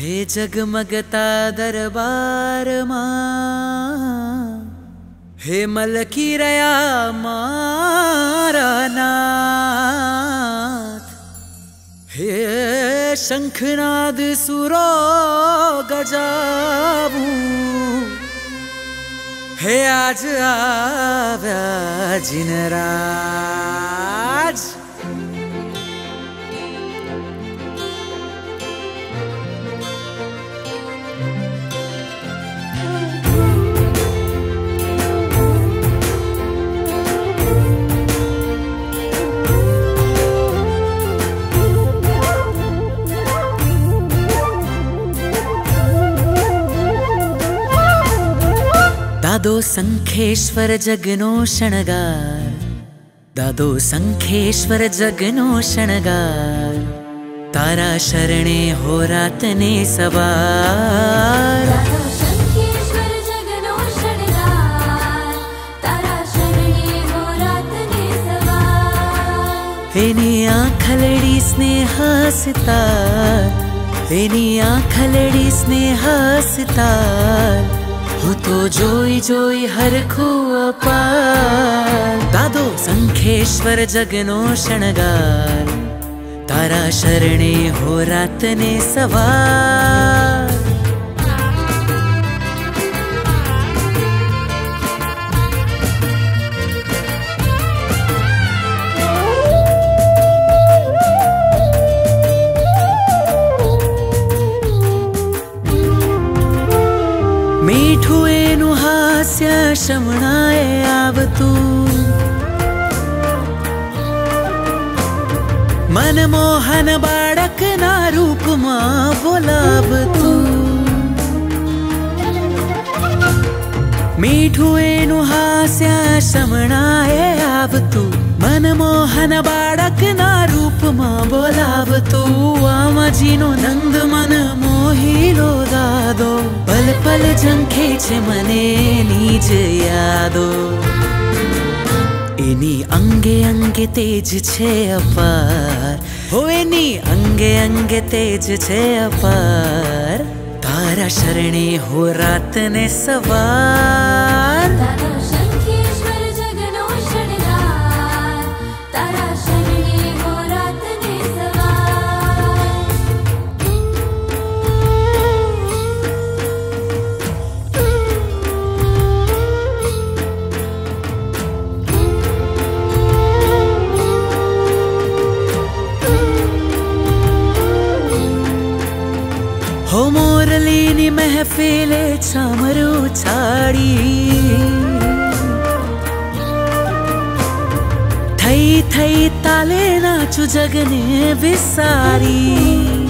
हे जगमगता दरबार माँ, हे मलकी रया मारा नाथ हे शंखनाद सुरो गजाबू, हे आज आव्या जिनरा दादो सङ्खेश्वर जगनो शणगार दादो संखेश्वर जगनो शणगार तारा शरणे होरातने सवार। एनी आखलड़ी स्नेहा सितार एनी आखलड़ी स्नेहा हर अपा दादो शङ्खेश्वर जग नो शणगार तारा शरणे होरात न सवा तस्य श्रवणाय आवतु मनमोहन बाडक नारूपमा बोलावतु। मीठु एनु हास्य श्रवणाय आवतु मनमोहन बाडक ह्य शणाहन बोला नन्द પલ ઝંખે છે મને નીજ યાદો એની અંગે અંગે તેજ છે અપાર હો એની અંગે અંગે તેજ છે અપાર તારા શરણે હો રાતને સવાર મહેફિલે છામરું છાડી થઈ થઈ તાલે નાચું જગને વિસારી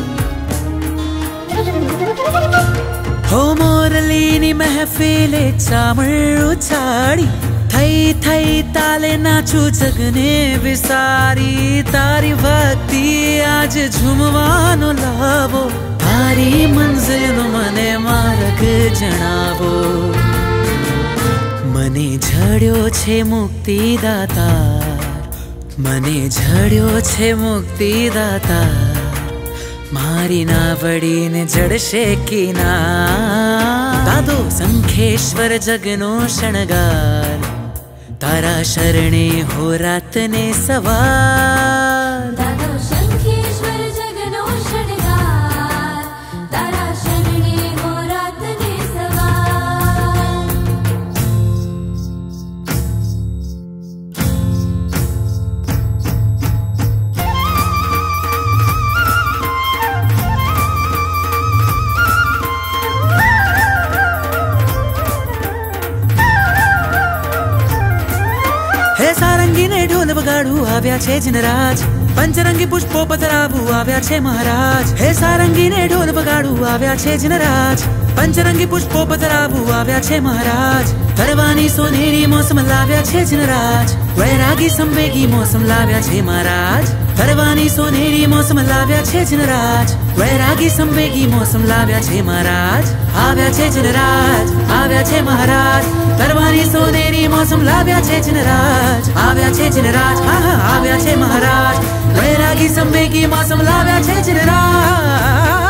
હો મોરલીની મહેફિલે ચામળ ઉછાળી થઈ થઈ તાલે નાચું જગને વિસારી. તારી ભક્તિ આજ ઝૂમવાનો લાવો. તારી મંઝિલનો મને માર્ગ જણાવો. મને જડ્યો છે મુક્તિ દાતાર મને જડ્યો છે મુક્તિ દાતાર મારી ના વડીને જડશે કિના દાદો. સંખેશ્વર જગનો શણગાર. तारा शरणे हो होरात् सवा હે સારંગીને ઢોલ વગાડું આવ્યા છે જનરાજ પંચરંગી પુષ્પો પધરાવું આવ્યા છે મહારાજ હે સારંગીને ઢોલ વગાડું આવ્યા છે જનરાજ પંચરંગી પુષ્પો પધરાવું આવ્યા છે મહારાજ તરવાની સોનેરી મોસમ લાવ્યા છે જનરાજ વૈરાગી સંવેગી મોસમ લાવ્યા છે મહારાજ તરવાની સોનેરી મોસમ લાવ્યા છે જનરાજ વૈરાગી સંવેગી મોસમ લાવ્યા છે મહારાજ આવ્યા છે જનરાજ આવ્યા છે મહારાજ તરવાની સોનેરી की मौसम लाव्या छे चिनराज आव्या छे चिनराज हा हा आव्या छे महाराज वैरागी संबे की मौसम लाव्या छे चिनराज